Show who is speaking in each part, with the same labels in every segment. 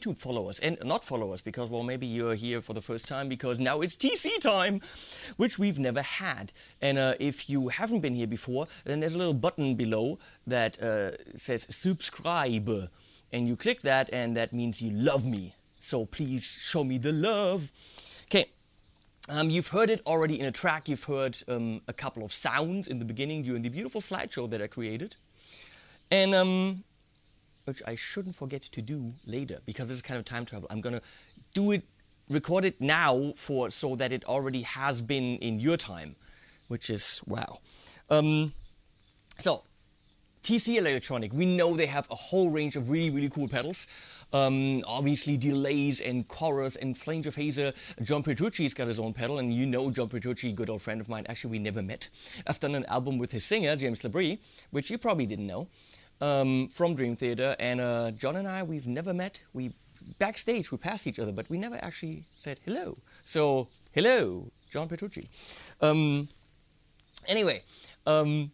Speaker 1: YouTube followers and not followers because well maybe you're here for the first time because now it's TC time which we've never had. And uh, if you haven't been here before then there's a little button below that uh, says subscribe and you click that and that means you love me. So please show me the love. Okay um, you've heard it already in a track. You've heard um, a couple of sounds in the beginning during the beautiful slideshow that I created. And um, which I shouldn't forget to do later because this is kind of time travel. I'm gonna do it, record it now for so that it already has been in your time, which is wow. Um, so TC Electronic, we know they have a whole range of really, really cool pedals. Um, obviously, delays and chorus and flange of hazer. John Petrucci's got his own pedal, and you know John Petrucci, good old friend of mine. Actually, we never met. I've done an album with his singer, James LaBrie, which you probably didn't know um, from Dream Theater, and uh, John and I, we've never met. We backstage, we passed each other, but we never actually said hello. So hello, John Petrucci. Um, anyway, um,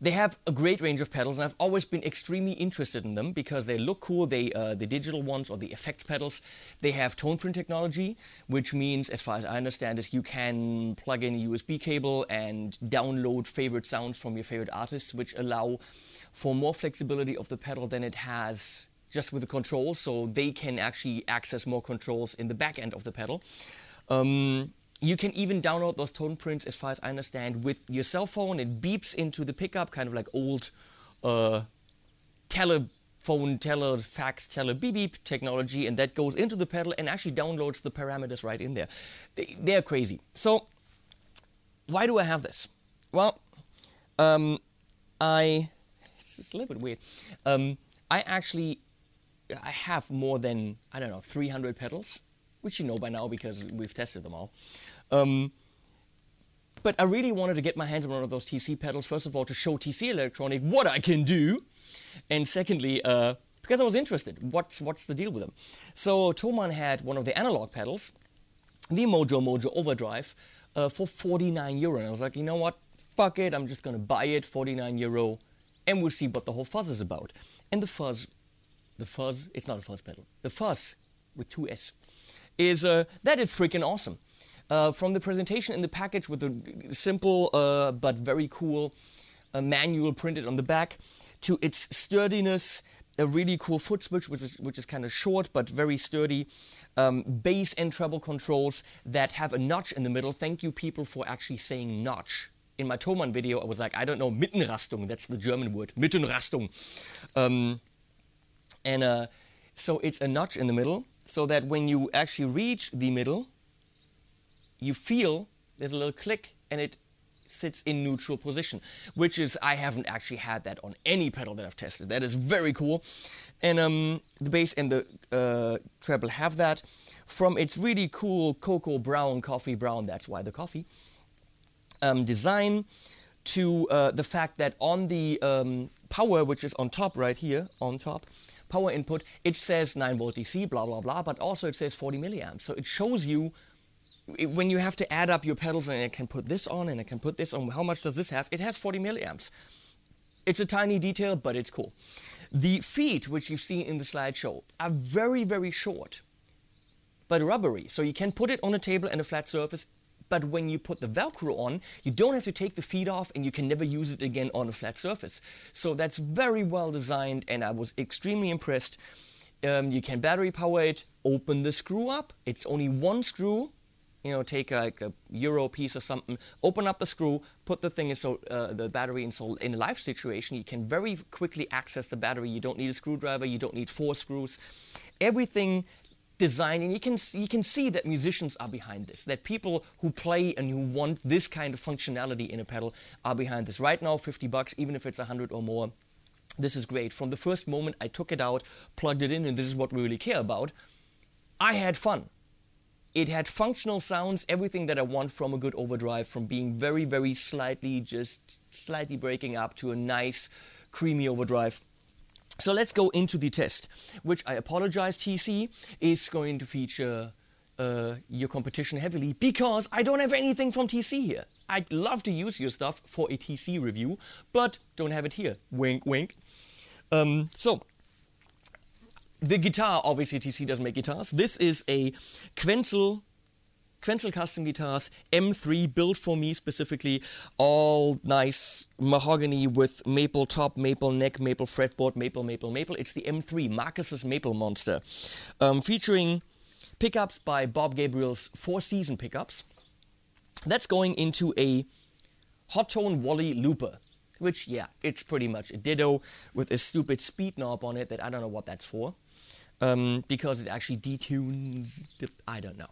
Speaker 1: they have a great range of pedals, and I've always been extremely interested in them because they look cool. They, uh, the digital ones or the effect pedals, they have tone print technology, which means, as far as I understand, is you can plug in a USB cable and download favorite sounds from your favorite artists, which allow for more flexibility of the pedal than it has just with the controls. So they can actually access more controls in the back end of the pedal. Um, you can even download those tone prints, as far as I understand, with your cell phone. It beeps into the pickup, kind of like old uh, telephone, telefax, tele beep beep technology, and that goes into the pedal and actually downloads the parameters right in there. They're crazy. So, why do I have this? Well, um, I it's a little bit weird. Um, I actually I have more than I don't know 300 pedals which you know by now because we've tested them all. Um, but I really wanted to get my hands on one of those TC pedals, first of all, to show TC Electronic what I can do, and secondly, uh, because I was interested, what's, what's the deal with them? So Thomann had one of the analog pedals, the Mojo Mojo Overdrive, uh, for 49 euro, and I was like, you know what, fuck it, I'm just gonna buy it, 49 euro, and we'll see what the whole fuzz is about. And the fuzz, the fuzz, it's not a fuzz pedal, the fuzz with two S is uh, that is freaking awesome. Uh, from the presentation in the package with a simple uh, but very cool uh, manual printed on the back to its sturdiness, a really cool foot switch which is, which is kind of short but very sturdy, um, bass and treble controls that have a notch in the middle. Thank you people for actually saying notch. In my Thomann video, I was like, I don't know, Mittenrastung, that's the German word, Mittenrastung. Um, and uh, so it's a notch in the middle so that when you actually reach the middle, you feel there's a little click and it sits in neutral position, which is, I haven't actually had that on any pedal that I've tested. That is very cool. And um, the bass and the uh, treble have that. From its really cool cocoa brown, coffee brown, that's why the coffee, um, design to uh, the fact that on the um, power, which is on top right here, on top, power input, it says 9 volt DC, blah, blah, blah, but also it says 40 milliamps. So it shows you when you have to add up your pedals and I can put this on and I can put this on, how much does this have? It has 40 milliamps. It's a tiny detail, but it's cool. The feet, which you've seen in the slideshow, are very, very short, but rubbery. So you can put it on a table and a flat surface but when you put the Velcro on, you don't have to take the feet off and you can never use it again on a flat surface. So that's very well designed and I was extremely impressed. Um, you can battery power it, open the screw up. It's only one screw. You know, take a, like a Euro piece or something, open up the screw, put the thing in so uh, the battery in so in a live situation, you can very quickly access the battery. You don't need a screwdriver, you don't need four screws. Everything design and you can you can see that musicians are behind this that people who play and who want this kind of functionality in a pedal are behind this. Right now 50 bucks even if it's 100 or more this is great. From the first moment i took it out plugged it in and this is what we really care about i had fun. It had functional sounds everything that i want from a good overdrive from being very very slightly just slightly breaking up to a nice creamy overdrive so let's go into the test, which I apologize, TC, is going to feature uh, your competition heavily because I don't have anything from TC here. I'd love to use your stuff for a TC review, but don't have it here. Wink, wink. Um, so, the guitar, obviously TC doesn't make guitars. This is a Quenzel Quenzel Custom Guitars M3 built for me specifically. All nice mahogany with maple top, maple neck, maple fretboard, maple, maple, maple. It's the M3, Marcus's Maple Monster. Um, featuring pickups by Bob Gabriel's Four Season pickups. That's going into a Hotone Wally Looper. Which, yeah, it's pretty much a ditto with a stupid speed knob on it that I don't know what that's for um, because it actually detunes the, I don't know.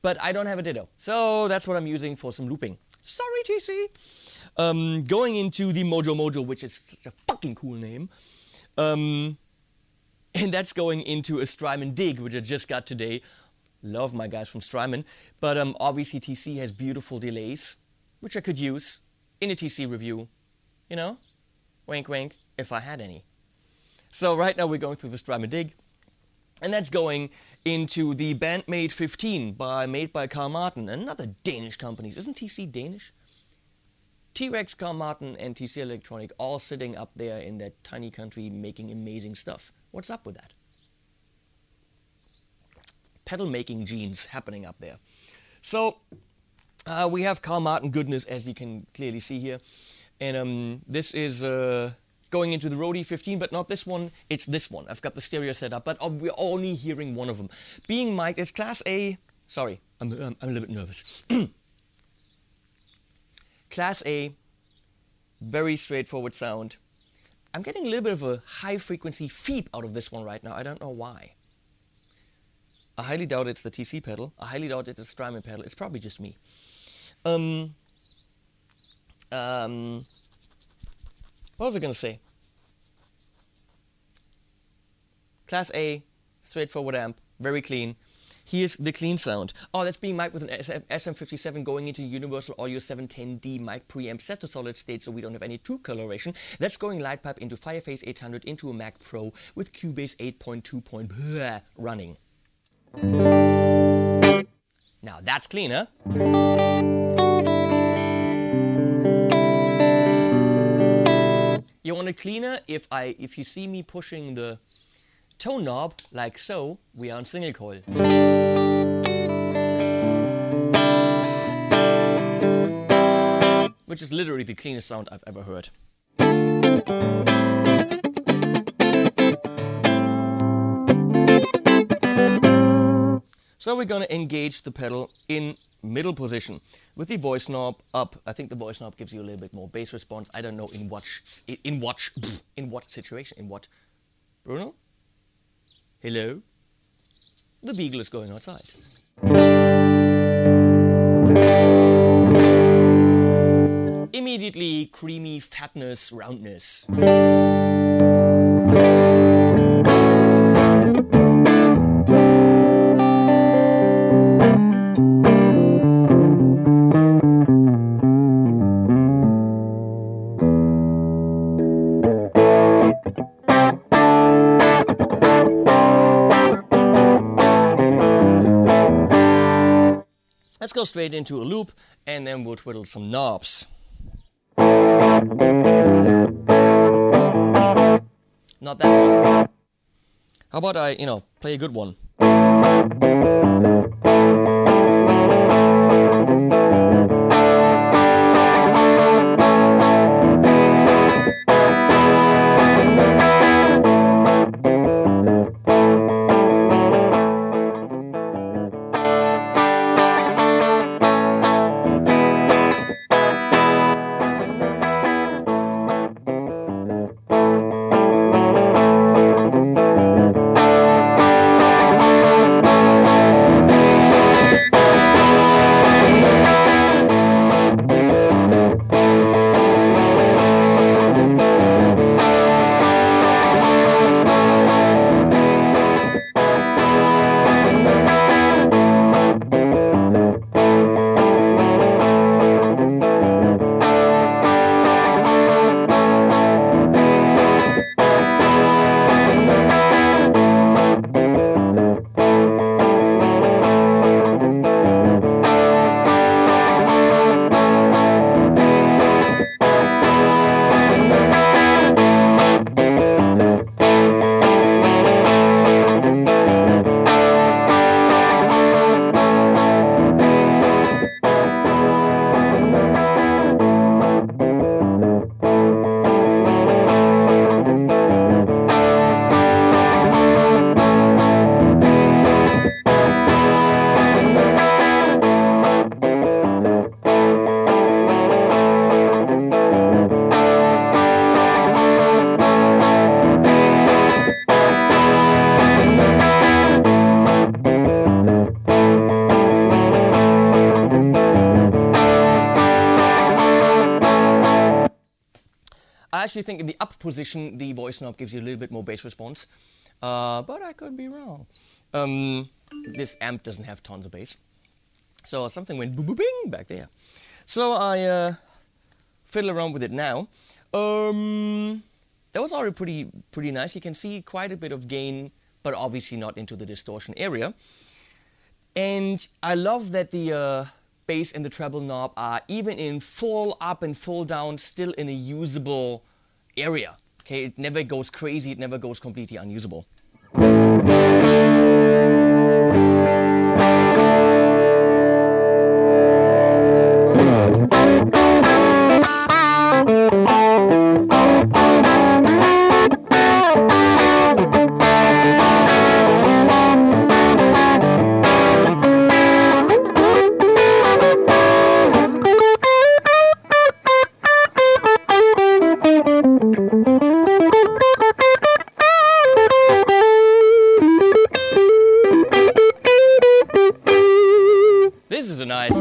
Speaker 1: But I don't have a Ditto, so that's what I'm using for some looping. Sorry, TC. Um, going into the Mojo Mojo, which is such a fucking cool name. Um, and that's going into a Strymon Dig, which I just got today. Love my guys from Strymon. But um, obviously TC has beautiful delays, which I could use in a TC review. You know? Wink wink, if I had any. So right now we're going through the Strymon Dig. And that's going into the Bandmate 15 by made by Carl Martin, another Danish company. Isn't TC Danish? T-Rex, Carl Martin, and TC Electronic all sitting up there in that tiny country making amazing stuff. What's up with that? Pedal making genes happening up there. So uh, we have Carl Martin goodness, as you can clearly see here, and um, this is. Uh, going into the Roadie 15, but not this one, it's this one. I've got the stereo set up, but we're only hearing one of them. Being mic'd, it's Class A, sorry, I'm, I'm, I'm a little bit nervous. class A, very straightforward sound. I'm getting a little bit of a high frequency feep out of this one right now. I don't know why. I highly doubt it's the TC pedal. I highly doubt it's the Strymon pedal. It's probably just me. Um, um, what was I going to say? Class A, straightforward amp, very clean. Here's the clean sound. Oh, that's being mic'd with an SM57 going into Universal Audio 710D mic preamp set to solid state so we don't have any true coloration. That's going light pipe into Fireface 800 into a Mac Pro with Cubase 8.2 running. Now that's clean, huh? Cleaner? If I if you see me pushing the tone knob like so, we are on single coil. Which is literally the cleanest sound I've ever heard. So we're gonna engage the pedal in middle position with the voice knob up. I think the voice knob gives you a little bit more bass response. I don't know in what in what in what situation in what. Bruno, hello. The beagle is going outside. Immediately creamy fatness, roundness. Let's go straight into a loop and then we'll twiddle some knobs. Not that one. How about I, you know, play a good one? Actually think in the up position, the voice knob gives you a little bit more bass response. Uh, but I could be wrong. Um, this amp doesn't have tons of bass. So something went boom, boom, bing back there. So I uh, fiddle around with it now. Um, that was already pretty, pretty nice. You can see quite a bit of gain, but obviously not into the distortion area. And I love that the uh, bass and the treble knob are even in full up and full down, still in a usable area. Okay, it never goes crazy, it never goes completely unusable. Nice,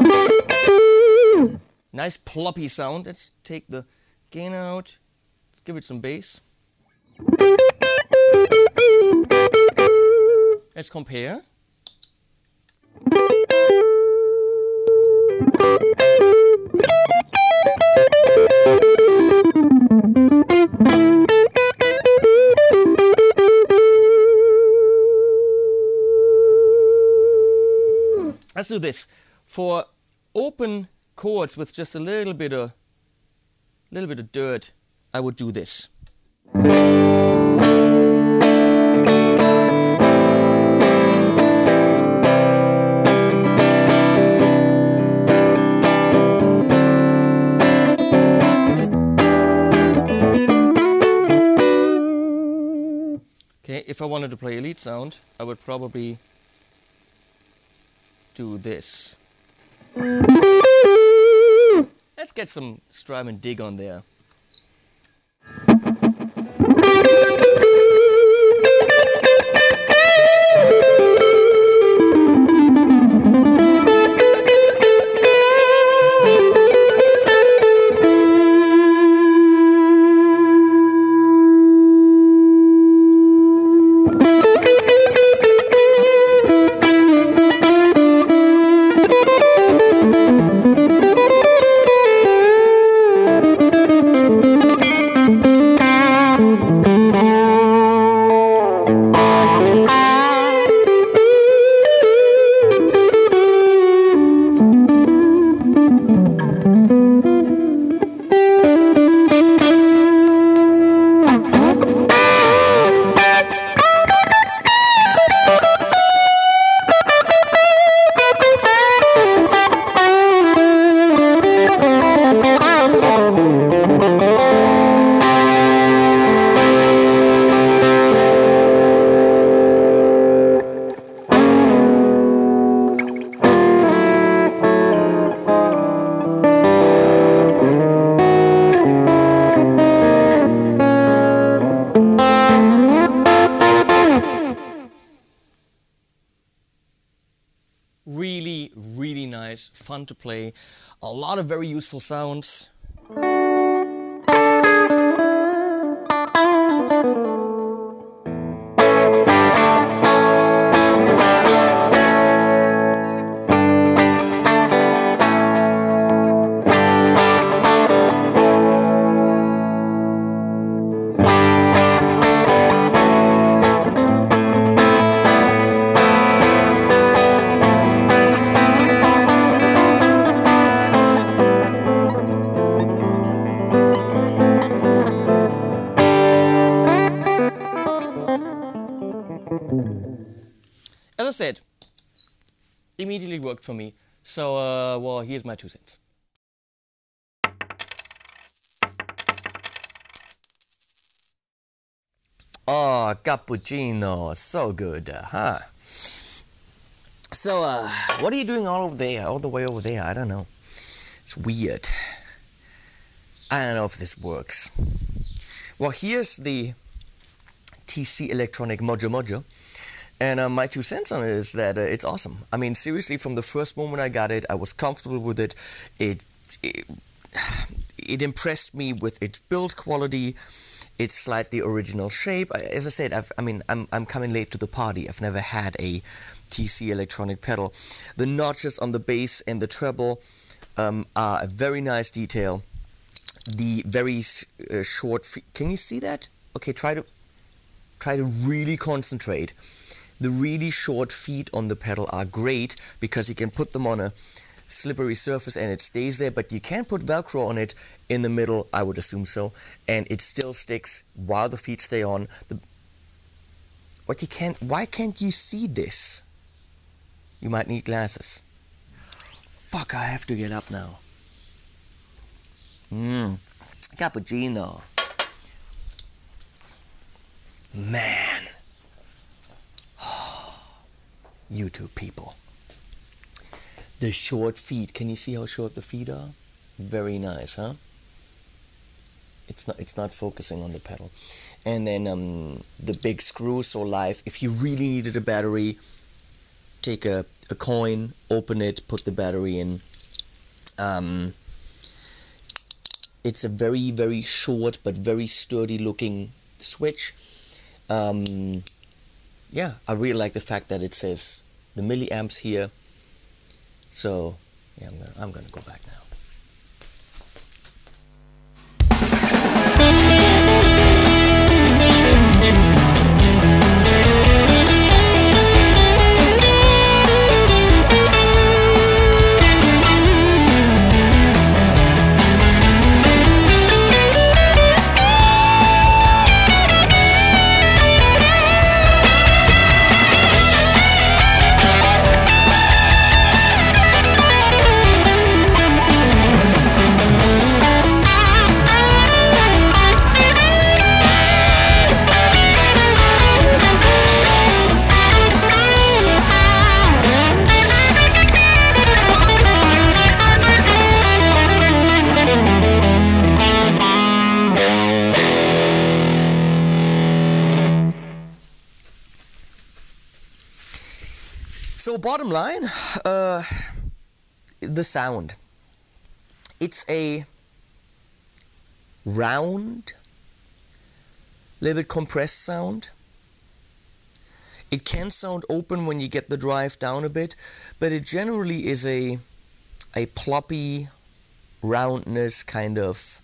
Speaker 1: nice ploppy sound. Let's take the gain out. Let's give it some bass. Let's compare. Let's do this. For open chords with just a little bit of little bit of dirt, I would do this. Okay, if I wanted to play a lead sound, I would probably do this. Let's get some Strymon dig on there. Nice, fun to play. A lot of very useful sounds. As I said, immediately worked for me. So, uh, well, here's my two cents. Oh, cappuccino, so good, huh? So, uh, what are you doing all over there, all the way over there? I don't know. It's weird. I don't know if this works. Well, here's the TC Electronic Mojo Mojo. And uh, my two cents on it is that uh, it's awesome. I mean, seriously, from the first moment I got it, I was comfortable with it. It, it it impressed me with its build quality, its slightly original shape. As I said, I've, I mean, I'm, I'm coming late to the party. I've never had a TC electronic pedal. The notches on the bass and the treble um, are a very nice detail. The very uh, short, can you see that? Okay, try to try to really concentrate. The really short feet on the pedal are great because you can put them on a slippery surface and it stays there, but you can put Velcro on it in the middle, I would assume so, and it still sticks while the feet stay on. The, what you can't, why can't you see this? You might need glasses. Fuck, I have to get up now. Mmm, cappuccino. Man. YouTube people. The short feet. Can you see how short the feet are? Very nice, huh? It's not it's not focusing on the pedal. And then um, the big screw, so live. If you really needed a battery, take a, a coin, open it, put the battery in. Um, it's a very, very short but very sturdy looking switch. Um, yeah, I really like the fact that it says the milliamps here. So, yeah, I'm gonna, I'm gonna go back now. Bottom line, uh, the sound. It's a round, little compressed sound. It can sound open when you get the drive down a bit, but it generally is a a ploppy roundness kind of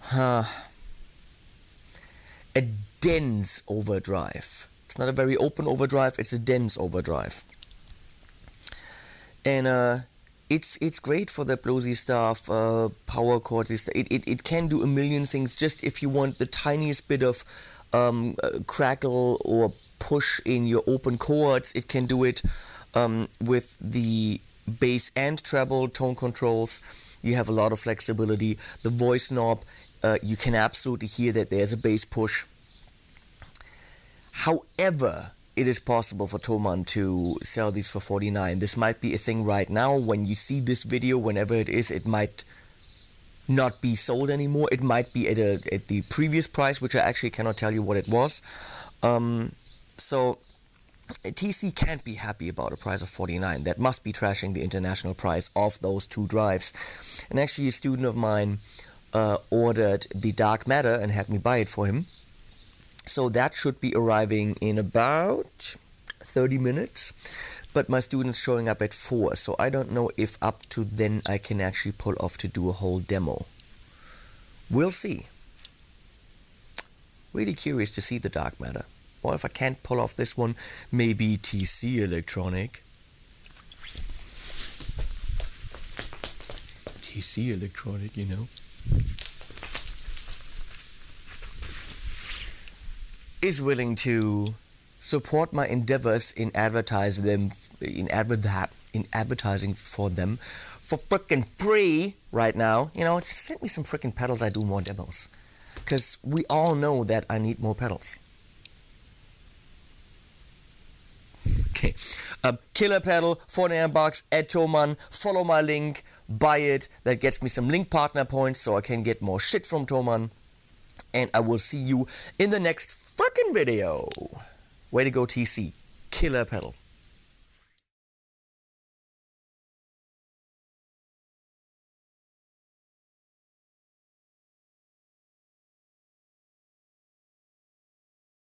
Speaker 1: huh, a dense overdrive it's not a very open overdrive, it's a dense overdrive. And uh, it's it's great for the bluesy stuff, uh, power chords. It, it, it can do a million things just if you want the tiniest bit of um, uh, crackle or push in your open chords. It can do it um, with the bass and treble tone controls. You have a lot of flexibility. The voice knob, uh, you can absolutely hear that there's a bass push However, it is possible for Thomann to sell these for 49. This might be a thing right now. When you see this video, whenever it is, it might not be sold anymore. It might be at, a, at the previous price, which I actually cannot tell you what it was. Um, so TC can't be happy about a price of 49. That must be trashing the international price of those two drives. And actually, a student of mine uh, ordered the Dark Matter and had me buy it for him. So that should be arriving in about 30 minutes. But my student's showing up at 4, so I don't know if up to then I can actually pull off to do a whole demo. We'll see. Really curious to see the dark matter. Well, if I can't pull off this one, maybe TC Electronic. TC Electronic, you know. Is willing to support my endeavors in advertising them in adver- that in advertising for them for freaking free right now, you know, just send me some freaking pedals. I do more demos because we all know that I need more pedals. Okay, um, killer pedal, 49 bucks at Thomann. Follow my link, buy it. That gets me some link partner points so I can get more shit from Thomann. And I will see you in the next freaking video. Way to go, TC. Killer pedal.